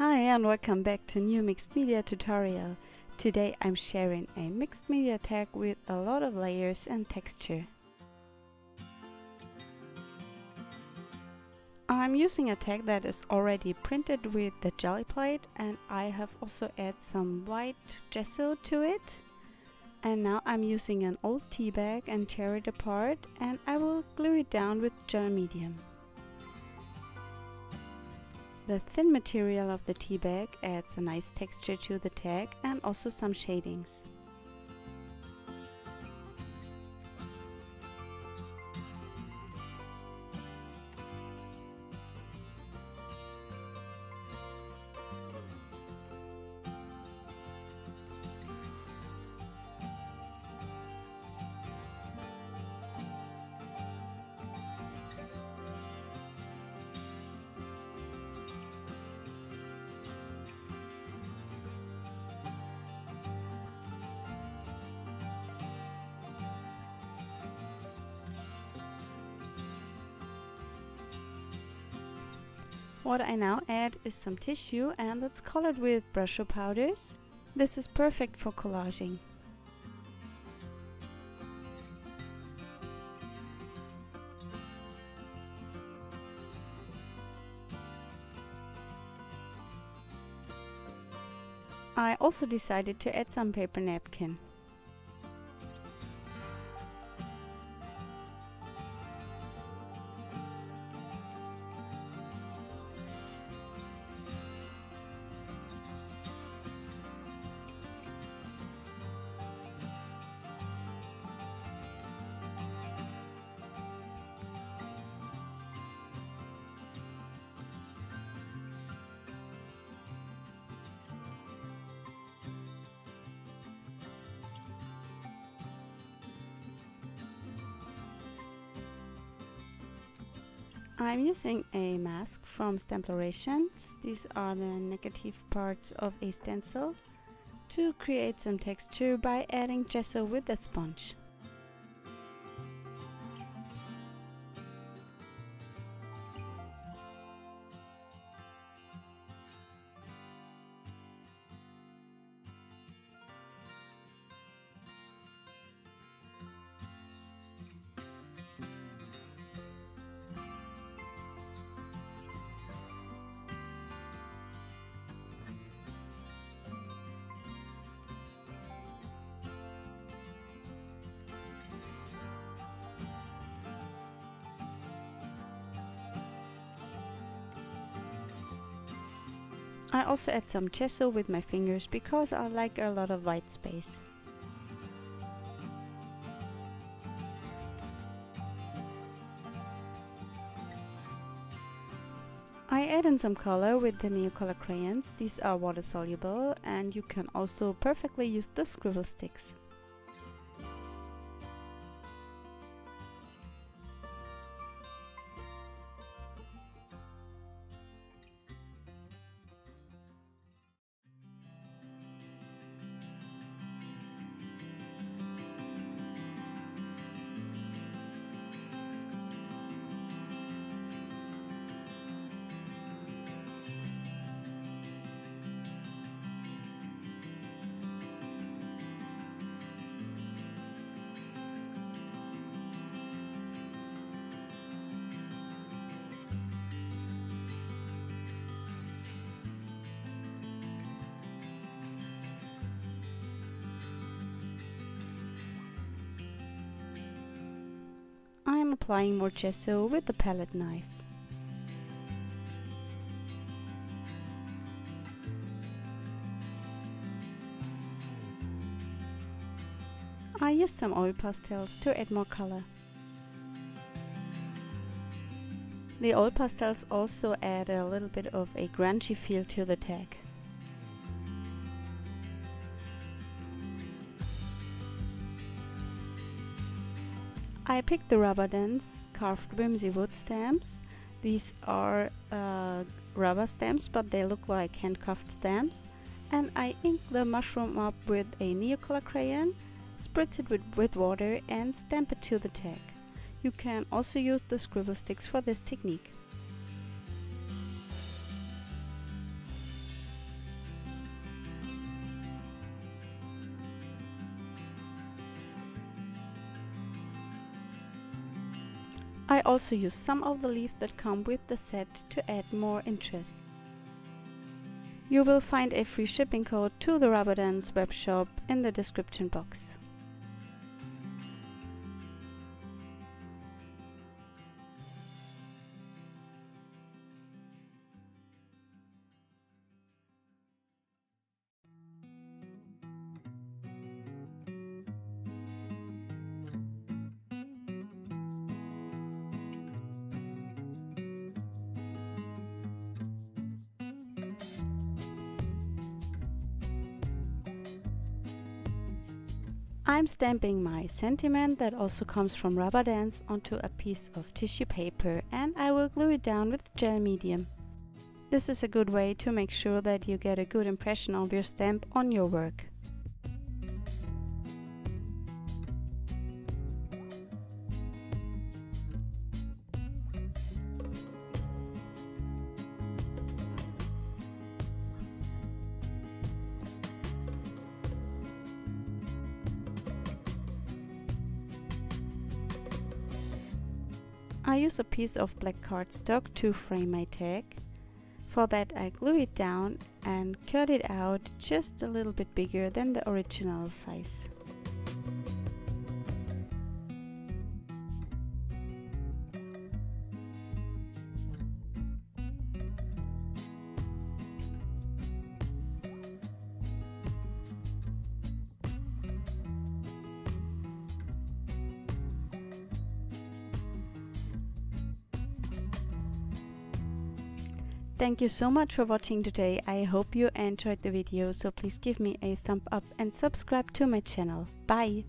Hi and welcome back to new mixed media tutorial. Today I'm sharing a mixed media tag with a lot of layers and texture. I'm using a tag that is already printed with the jelly plate and I have also added some white gesso to it. And now I'm using an old tea bag and tear it apart and I will glue it down with gel medium. The thin material of the tea bag adds a nice texture to the tag and also some shadings. What I now add is some tissue and it's colored with Brusho powders. This is perfect for collaging. I also decided to add some paper napkin. I'm using a mask from Stamplorations. These are the negative parts of a stencil to create some texture by adding gesso with a sponge. I also add some gesso with my fingers because I like a lot of white space. I add in some color with the Neocolor crayons. These are water soluble and you can also perfectly use the scribble sticks. I am applying more gesso with the palette knife. I used some oil pastels to add more color. The oil pastels also add a little bit of a grungy feel to the tag. I picked the rubber dance carved whimsy wood stamps. These are uh, rubber stamps but they look like handcrafted stamps. And I ink the mushroom up with a Neocolor crayon, spritz it with, with water and stamp it to the tag. You can also use the scribble sticks for this technique. I also use some of the leaves that come with the set to add more interest. You will find a free shipping code to the Rubber Dance webshop in the description box. I'm stamping my sentiment that also comes from Rubber Dance onto a piece of tissue paper and I will glue it down with gel medium. This is a good way to make sure that you get a good impression of your stamp on your work. I use a piece of black cardstock to frame my tag. For that I glue it down and cut it out just a little bit bigger than the original size. Thank you so much for watching today. I hope you enjoyed the video, so please give me a thumb up and subscribe to my channel. Bye!